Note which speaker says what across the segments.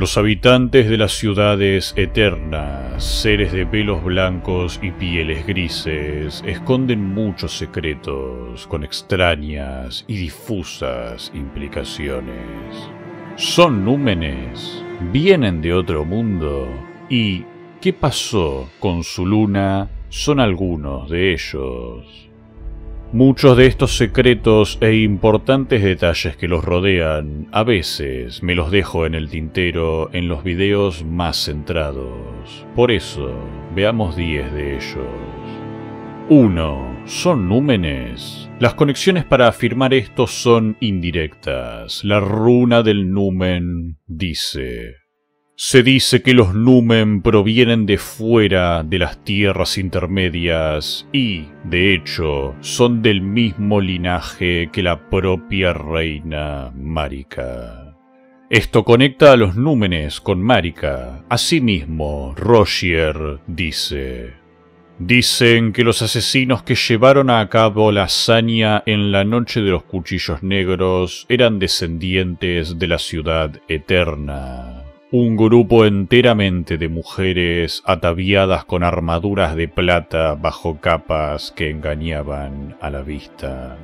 Speaker 1: Los habitantes de las ciudades eternas, seres de pelos blancos y pieles grises, esconden muchos secretos con extrañas y difusas implicaciones. ¿Son númenes? ¿Vienen de otro mundo? ¿Y qué pasó con su luna? Son algunos de ellos. Muchos de estos secretos e importantes detalles que los rodean, a veces me los dejo en el tintero en los videos más centrados. Por eso, veamos 10 de ellos. 1. ¿Son númenes? Las conexiones para afirmar esto son indirectas. La runa del numen dice... Se dice que los numen provienen de fuera de las tierras intermedias y, de hecho, son del mismo linaje que la propia reina Marika. Esto conecta a los númenes con Marika. Asimismo, Rogier dice... Dicen que los asesinos que llevaron a cabo la hazaña en la noche de los cuchillos negros eran descendientes de la ciudad eterna. Un grupo enteramente de mujeres ataviadas con armaduras de plata bajo capas que engañaban a la vista.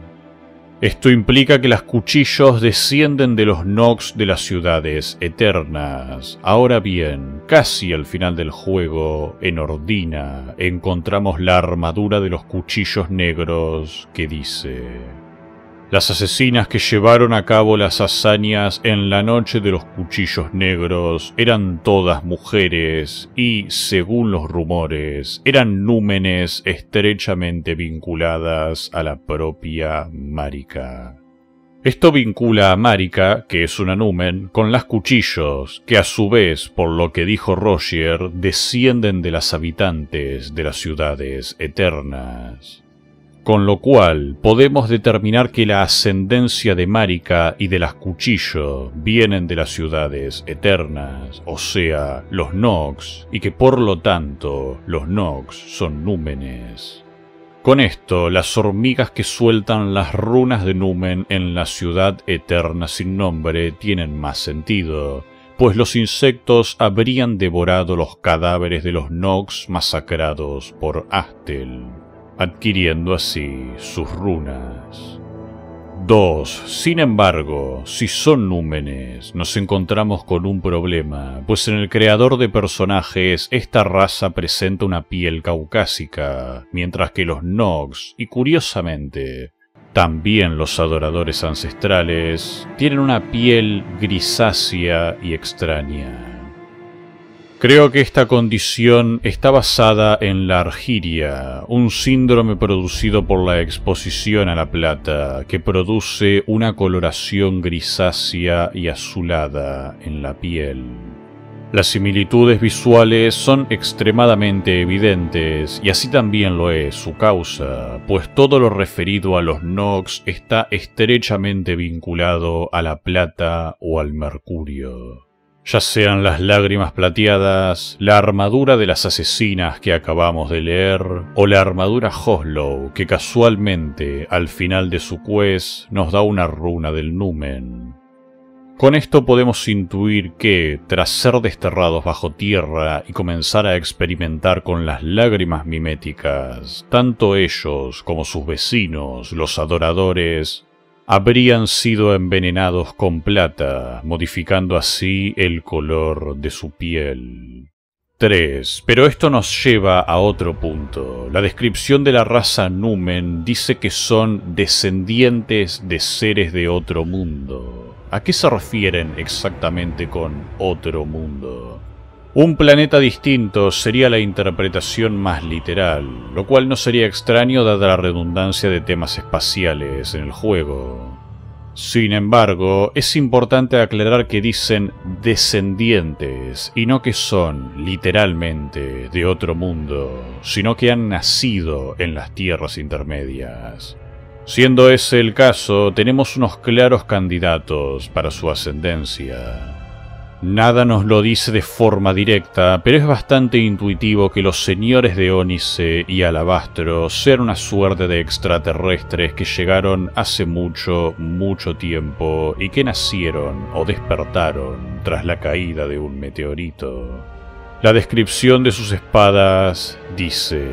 Speaker 1: Esto implica que las cuchillos descienden de los Nox de las ciudades eternas. Ahora bien, casi al final del juego, en Ordina, encontramos la armadura de los cuchillos negros que dice... Las asesinas que llevaron a cabo las hazañas en la noche de los cuchillos negros eran todas mujeres y, según los rumores, eran númenes estrechamente vinculadas a la propia Marika. Esto vincula a Marika, que es una numen, con las cuchillos, que a su vez, por lo que dijo Roger, descienden de las habitantes de las ciudades eternas con lo cual podemos determinar que la ascendencia de Marika y de las Cuchillo vienen de las ciudades eternas, o sea, los Nox, y que por lo tanto los Nox son númenes. Con esto, las hormigas que sueltan las runas de Numen en la ciudad eterna sin nombre tienen más sentido, pues los insectos habrían devorado los cadáveres de los Nox masacrados por Astel adquiriendo así sus runas. 2. Sin embargo, si son númenes, nos encontramos con un problema, pues en el creador de personajes esta raza presenta una piel caucásica, mientras que los Nox, y curiosamente, también los adoradores ancestrales, tienen una piel grisácea y extraña. Creo que esta condición está basada en la argiria, un síndrome producido por la exposición a la plata, que produce una coloración grisácea y azulada en la piel. Las similitudes visuales son extremadamente evidentes y así también lo es su causa, pues todo lo referido a los Nox está estrechamente vinculado a la plata o al mercurio ya sean las lágrimas plateadas, la armadura de las asesinas que acabamos de leer, o la armadura Hoslow que casualmente al final de su quest nos da una runa del numen. Con esto podemos intuir que, tras ser desterrados bajo tierra y comenzar a experimentar con las lágrimas miméticas, tanto ellos como sus vecinos, los adoradores, habrían sido envenenados con plata, modificando así el color de su piel. 3. Pero esto nos lleva a otro punto. La descripción de la raza Numen dice que son descendientes de seres de otro mundo. ¿A qué se refieren exactamente con otro mundo? Un planeta distinto sería la interpretación más literal, lo cual no sería extraño dada la redundancia de temas espaciales en el juego. Sin embargo, es importante aclarar que dicen descendientes y no que son, literalmente, de otro mundo, sino que han nacido en las tierras intermedias. Siendo ese el caso, tenemos unos claros candidatos para su ascendencia. Nada nos lo dice de forma directa, pero es bastante intuitivo que los señores de Ónice y Alabastro sean una suerte de extraterrestres que llegaron hace mucho, mucho tiempo y que nacieron o despertaron tras la caída de un meteorito. La descripción de sus espadas dice,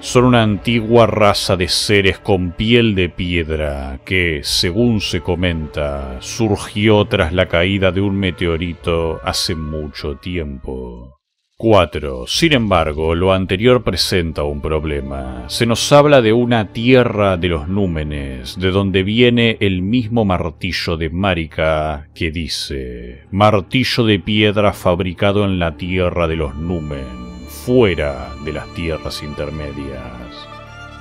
Speaker 1: son una antigua raza de seres con piel de piedra que, según se comenta, surgió tras la caída de un meteorito hace mucho tiempo. 4. Sin embargo, lo anterior presenta un problema. Se nos habla de una tierra de los númenes, de donde viene el mismo martillo de Marika que dice, martillo de piedra fabricado en la tierra de los númenes, fuera de las tierras intermedias.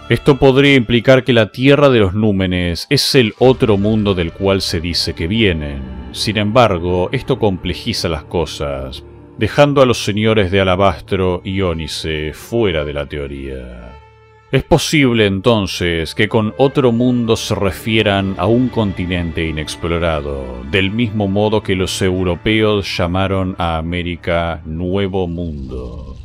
Speaker 1: Esto podría implicar que la tierra de los númenes es el otro mundo del cual se dice que vienen. Sin embargo, esto complejiza las cosas, dejando a los señores de Alabastro y Ónice fuera de la teoría. Es posible entonces que con otro mundo se refieran a un continente inexplorado, del mismo modo que los europeos llamaron a América Nuevo Mundo.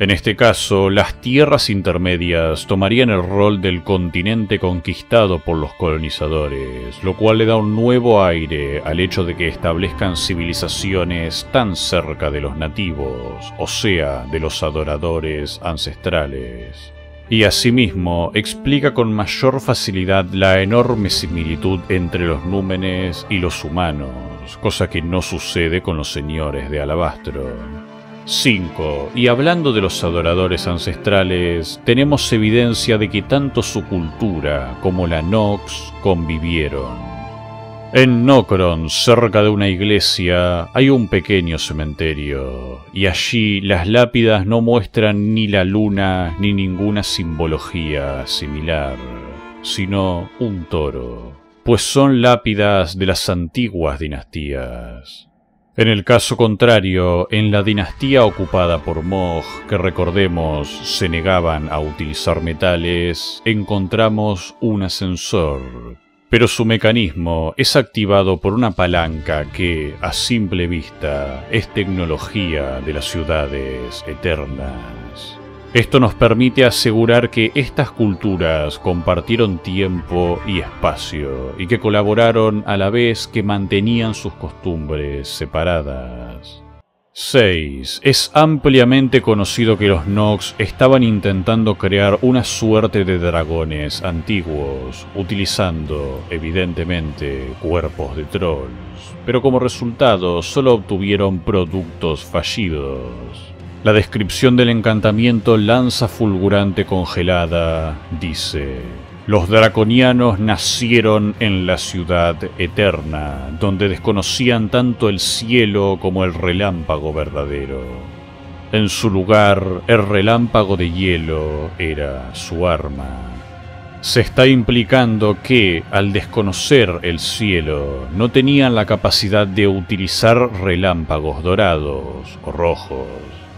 Speaker 1: En este caso, las tierras intermedias tomarían el rol del continente conquistado por los colonizadores, lo cual le da un nuevo aire al hecho de que establezcan civilizaciones tan cerca de los nativos, o sea, de los adoradores ancestrales. Y asimismo explica con mayor facilidad la enorme similitud entre los númenes y los humanos, cosa que no sucede con los señores de Alabastro. 5. Y hablando de los adoradores ancestrales, tenemos evidencia de que tanto su cultura como la Nox convivieron. En Nokron, cerca de una iglesia, hay un pequeño cementerio, y allí las lápidas no muestran ni la luna ni ninguna simbología similar, sino un toro, pues son lápidas de las antiguas dinastías. En el caso contrario, en la dinastía ocupada por Mog, que recordemos se negaban a utilizar metales, encontramos un ascensor. Pero su mecanismo es activado por una palanca que, a simple vista, es tecnología de las ciudades eternas. Esto nos permite asegurar que estas culturas compartieron tiempo y espacio y que colaboraron a la vez que mantenían sus costumbres separadas. 6. Es ampliamente conocido que los Nox estaban intentando crear una suerte de dragones antiguos, utilizando, evidentemente, cuerpos de trolls, pero como resultado solo obtuvieron productos fallidos. La descripción del encantamiento lanza fulgurante congelada dice, los draconianos nacieron en la ciudad eterna, donde desconocían tanto el cielo como el relámpago verdadero. En su lugar, el relámpago de hielo era su arma. Se está implicando que, al desconocer el cielo, no tenían la capacidad de utilizar relámpagos dorados o rojos.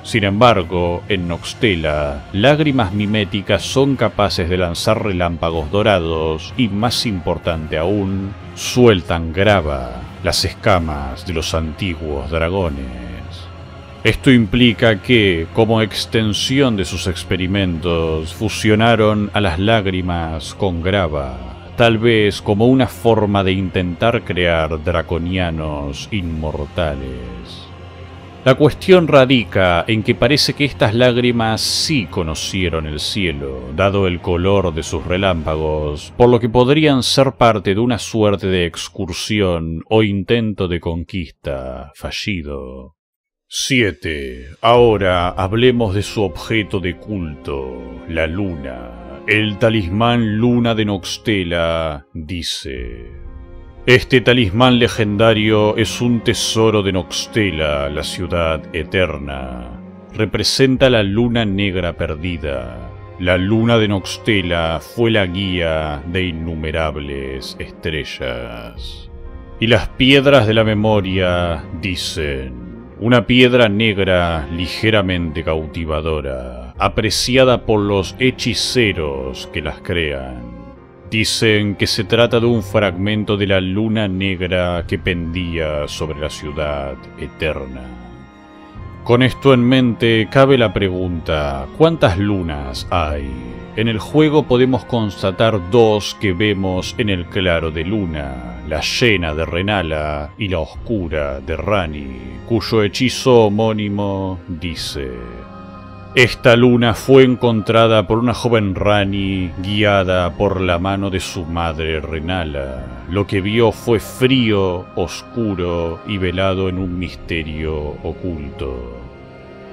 Speaker 1: Sin embargo, en Noxtela, lágrimas miméticas son capaces de lanzar relámpagos dorados y, más importante aún, sueltan grava, las escamas de los antiguos dragones. Esto implica que, como extensión de sus experimentos, fusionaron a las lágrimas con grava, tal vez como una forma de intentar crear draconianos inmortales. La cuestión radica en que parece que estas lágrimas sí conocieron el cielo, dado el color de sus relámpagos, por lo que podrían ser parte de una suerte de excursión o intento de conquista fallido. 7. Ahora hablemos de su objeto de culto, la luna. El talismán luna de Noxtela dice... Este talismán legendario es un tesoro de Noxtela, la ciudad eterna. Representa la luna negra perdida. La luna de Noxtela fue la guía de innumerables estrellas. Y las piedras de la memoria dicen, una piedra negra ligeramente cautivadora, apreciada por los hechiceros que las crean Dicen que se trata de un fragmento de la luna negra que pendía sobre la ciudad eterna. Con esto en mente, cabe la pregunta, ¿cuántas lunas hay? En el juego podemos constatar dos que vemos en el claro de luna, la llena de Renala y la oscura de Rani, cuyo hechizo homónimo dice... Esta luna fue encontrada por una joven Rani guiada por la mano de su madre Renala. Lo que vio fue frío, oscuro y velado en un misterio oculto.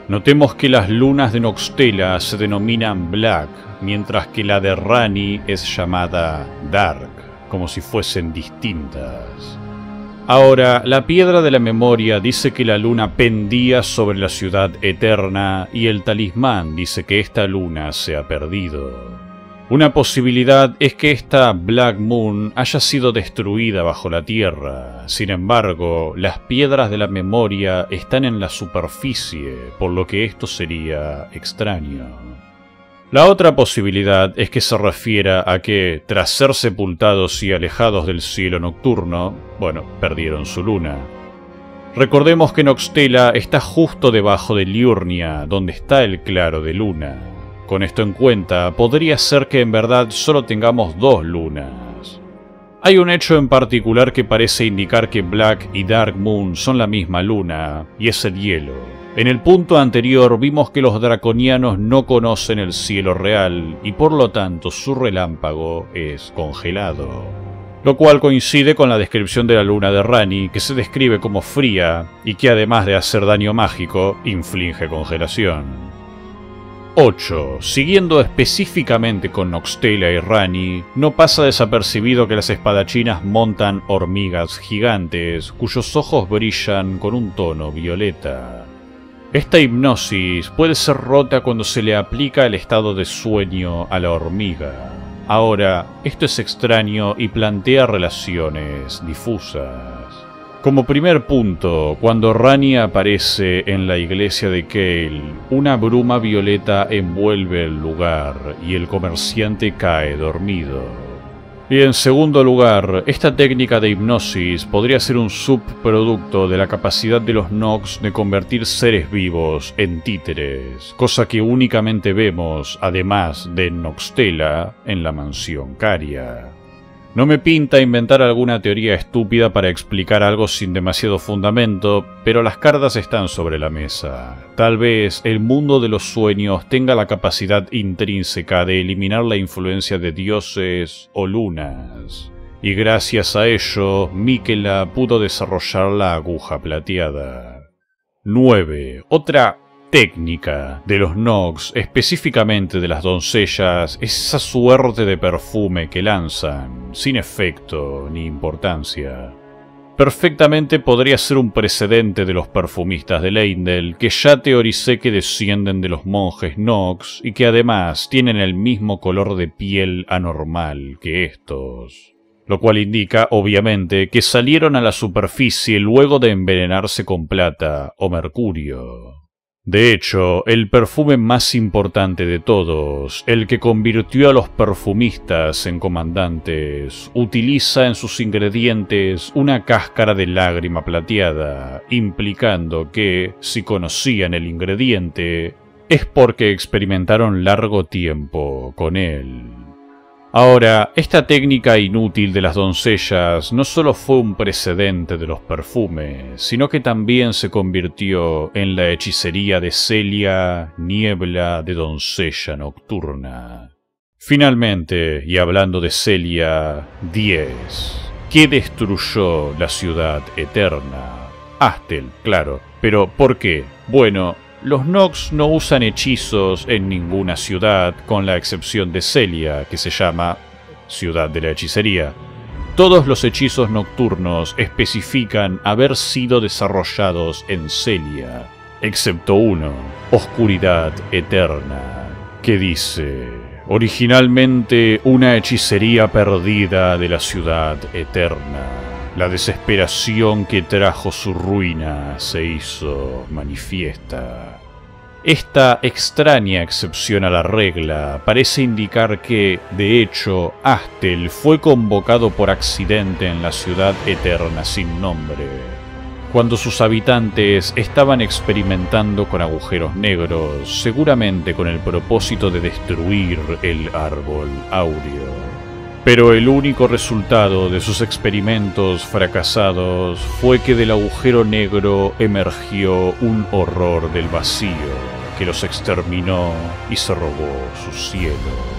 Speaker 1: Notemos que las lunas de Noxtela se denominan Black, mientras que la de Rani es llamada Dark, como si fuesen distintas. Ahora, la piedra de la memoria dice que la luna pendía sobre la ciudad eterna y el talismán dice que esta luna se ha perdido. Una posibilidad es que esta Black Moon haya sido destruida bajo la tierra. Sin embargo, las piedras de la memoria están en la superficie, por lo que esto sería extraño. La otra posibilidad es que se refiera a que, tras ser sepultados y alejados del cielo nocturno, bueno, perdieron su luna. Recordemos que Noxtela está justo debajo de Liurnia, donde está el claro de luna. Con esto en cuenta, podría ser que en verdad solo tengamos dos lunas. Hay un hecho en particular que parece indicar que Black y Dark Moon son la misma luna, y es el hielo. En el punto anterior vimos que los draconianos no conocen el cielo real y por lo tanto su relámpago es congelado. Lo cual coincide con la descripción de la luna de Rani, que se describe como fría y que además de hacer daño mágico, inflige congelación. 8. Siguiendo específicamente con Noxtela y Rani, no pasa desapercibido que las espadachinas montan hormigas gigantes cuyos ojos brillan con un tono violeta. Esta hipnosis puede ser rota cuando se le aplica el estado de sueño a la hormiga. Ahora, esto es extraño y plantea relaciones difusas. Como primer punto, cuando Rani aparece en la iglesia de Kale, una bruma violeta envuelve el lugar y el comerciante cae dormido. Y en segundo lugar, esta técnica de hipnosis podría ser un subproducto de la capacidad de los Nox de convertir seres vivos en títeres, cosa que únicamente vemos, además de Noxtela, en la mansión Caria. No me pinta inventar alguna teoría estúpida para explicar algo sin demasiado fundamento, pero las cartas están sobre la mesa. Tal vez el mundo de los sueños tenga la capacidad intrínseca de eliminar la influencia de dioses o lunas. Y gracias a ello, Miquela pudo desarrollar la aguja plateada. 9. Otra técnica de los Nox, específicamente de las doncellas, es esa suerte de perfume que lanzan, sin efecto ni importancia. Perfectamente podría ser un precedente de los perfumistas de Leindel, que ya teoricé que descienden de los monjes Nox y que además tienen el mismo color de piel anormal que estos. Lo cual indica, obviamente, que salieron a la superficie luego de envenenarse con plata o mercurio. De hecho, el perfume más importante de todos, el que convirtió a los perfumistas en comandantes, utiliza en sus ingredientes una cáscara de lágrima plateada, implicando que, si conocían el ingrediente, es porque experimentaron largo tiempo con él. Ahora, esta técnica inútil de las doncellas no solo fue un precedente de los perfumes, sino que también se convirtió en la hechicería de Celia, niebla de doncella nocturna. Finalmente, y hablando de Celia, 10. ¿Qué destruyó la ciudad eterna? Astel, claro. Pero ¿por qué? Bueno, los Nox no usan hechizos en ninguna ciudad, con la excepción de Celia, que se llama Ciudad de la Hechicería. Todos los hechizos nocturnos especifican haber sido desarrollados en Celia, excepto uno, Oscuridad Eterna, que dice, originalmente una hechicería perdida de la ciudad eterna. La desesperación que trajo su ruina se hizo manifiesta. Esta extraña excepción a la regla parece indicar que, de hecho, Astel fue convocado por accidente en la ciudad eterna sin nombre, cuando sus habitantes estaban experimentando con agujeros negros, seguramente con el propósito de destruir el árbol áureo. Pero el único resultado de sus experimentos fracasados fue que del agujero negro emergió un horror del vacío que los exterminó y se robó su cielo.